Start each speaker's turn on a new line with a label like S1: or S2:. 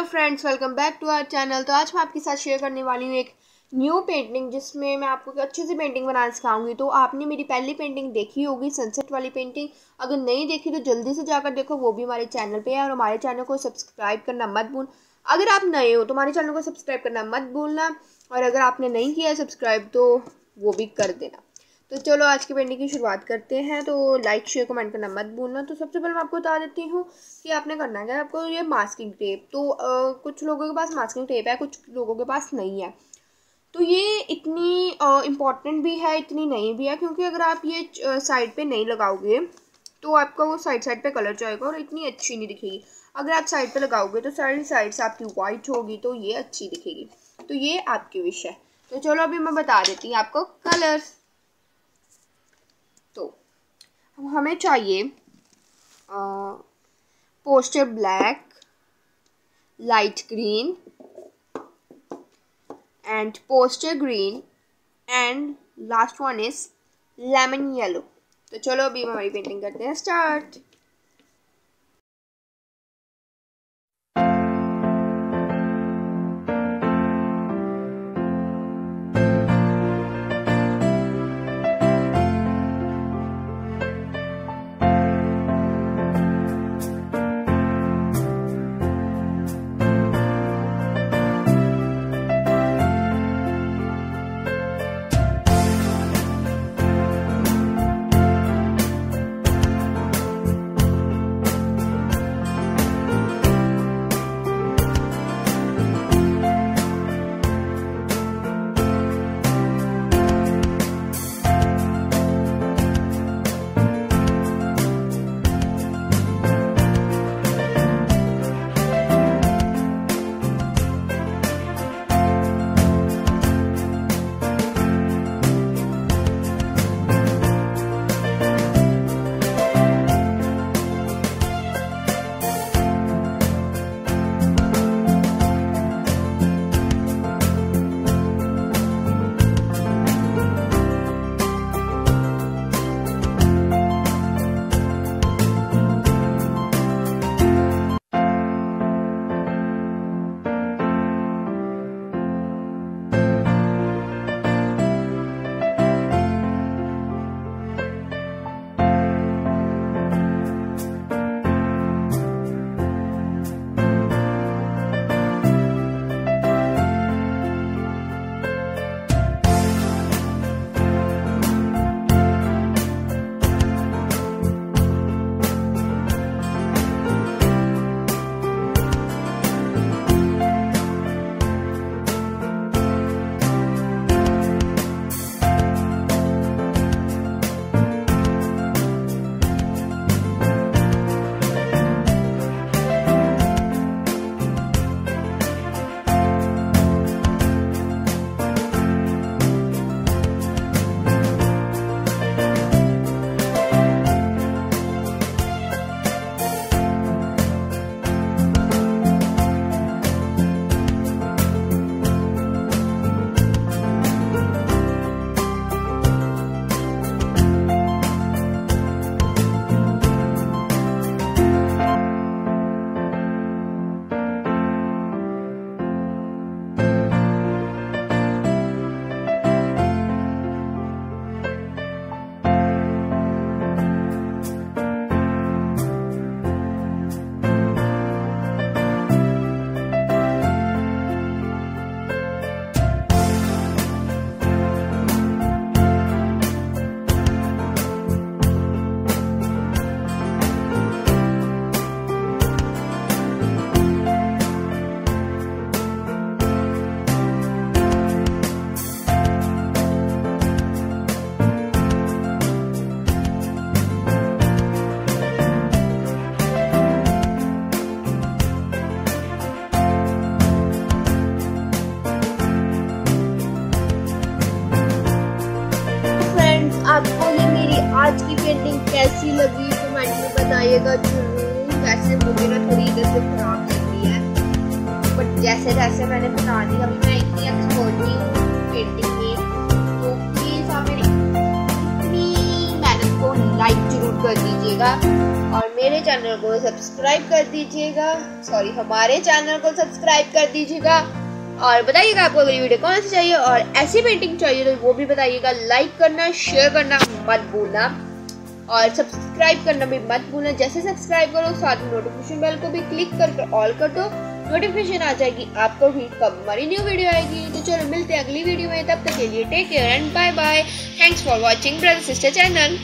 S1: Hello friends welcome back to our channel तो आज मैं आपके साथ शेयर करने वाली हूँ एक न्यू पेंटिंग जिसमें मैं आपको अच्छी सी पेंटिंग बनाना सिखाऊँगी। तो आपने मेरी पहली पेंटिंग देखी होगी सनसेट वाली पेंटिंग अगर नहीं देखी तो जल्दी से जाकर देखो, वो भी हमारे चैनल पे है और हमारे चैनल को सब्सक्राइब करना मत भूल। अगर आप नए हो तो हमारे चैनल को सब्सक्राइब करना मत भूलना। और अगर आपने नहीं किया सब्सक्राइब तो वो भी कर देना। तो चलो आज की पेंटिंग की शुरुआत करते हैं तो लाइक शेयर कमेंट करना मत भूलना। तो सबसे पहले मैं आपको बता देती हूँ कि आपने करना क्या है आपको ये मास्किंग टेप तो आ, कुछ लोगों के पास मास्किंग टेप है कुछ लोगों के पास नहीं है। तो ये इतनी इंपॉर्टेंट भी है इतनी नहीं भी है क्योंकि अगर आप ये साइड पे नहीं लगाओगे तो आपका वो साइड साइड पे कलर जाएगा और इतनी अच्छी नहीं दिखेगी। अगर आप साइड पे लगाओगे तो सारी साइड से आपकी वाइट होगी तो ये अच्छी दिखेगी। तो ये आपकी विश है। तो चलो अभी मैं बता देती हूँ आपको कलर्स हमें चाहिए poster black, light green and poster green and last one is lemon yellow तो चलो अभी हम हमारी पेंटिंग करते हैं स्टार्ट कैसी लगी कमेंट में बताइएगा ज़रूर। वैसे मुझे ना थोड़ी इधर से खराब लग रही है। बट जैसे जैसे मैंने बता दी, अभी मैं इतनी एक्सपर्ट नहीं हूँ पेंटिंग में तो प्लीज़ आप मेरी इतनी मेहनत को लाइक ज़रूर कर दीजिएगा। और मेरे चैनल को सब्सक्राइब कर दीजिएगा। सॉरी हमारे चैनल को सब्सक्राइब कर दीजिएगा। और बताइएगा आपको अगली वीडियो कौन सी चाहिए। और ऐसी पेंटिंग चाहिए तो वो भी बताइएगा। लाइक करना शेयर करना मत भूलना। और सब्सक्राइब करना भी मत भूलना। जैसे सब्सक्राइब करो, साथ में नोटिफिकेशन बेल को भी क्लिक कर ऑल कर दो। नोटिफिकेशन आ जाएगी, आपको भी कब हमारी न्यू वीडियो आएगी। तो चलो, मिलते हैं अगली वीडियो में। तब तक के लिए take care and bye bye thanks for watching brother sister channel